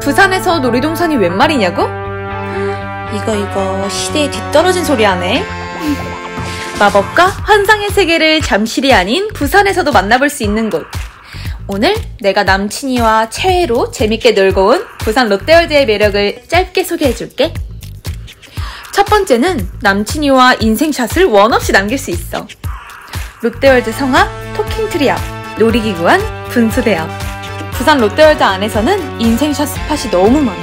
부산에서 놀이동산이 웬 말이냐고? 이거 이거 시대에 뒤떨어진 소리 하네. 마법과 환상의 세계를 잠실이 아닌 부산에서도 만나볼 수 있는 곳. 오늘 내가 남친이와 최애로 재밌게 놀고 온 부산 롯데월드의 매력을 짧게 소개해줄게. 첫 번째는 남친이와 인생샷을 원 없이 남길 수 있어. 롯데월드 성악 토킹트리 앞 놀이기구 안 분수대 앞 부산 롯데월드 안에서는 인생샷 spot이 너무 많아.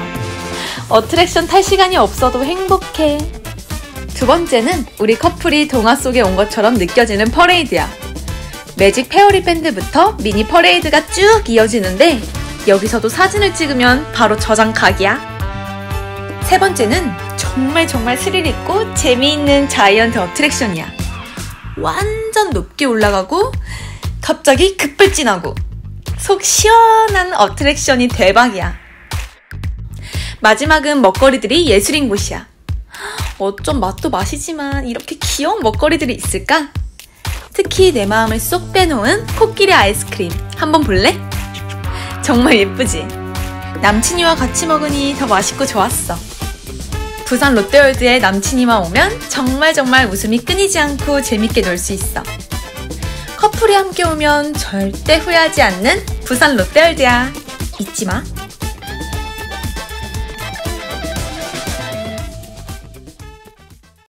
어트랙션 탈 시간이 없어도 행복해. 두 번째는 우리 커플이 동화 속에 온 것처럼 느껴지는 퍼레이드야. 매직 페어리 밴드부터 미니 퍼레이드가 쭉 이어지는데 여기서도 사진을 찍으면 바로 저장 각이야. 세 번째는 정말 정말 스릴 있고 재미있는 자이언트 어트랙션이야. 완전 높게 올라가고 갑자기 급발진하고 속 시원한 어트랙션이 대박이야. 마지막은 먹거리들이 예술인 곳이야. 어쩜 맛도 맛이지만 이렇게 귀여운 먹거리들이 있을까? 특히 내 마음을 쏙 빼놓은 코끼리 아이스크림 한번 볼래? 정말 예쁘지? 남친이와 같이 먹으니 더 맛있고 좋았어. 부산 롯데월드에 남친이만 오면 정말 정말 웃음이 끊이지 않고 재밌게 놀 수 있어. 커플이 함께 오면 절대 후회하지 않는 부산 롯데월드야. 잊지 마.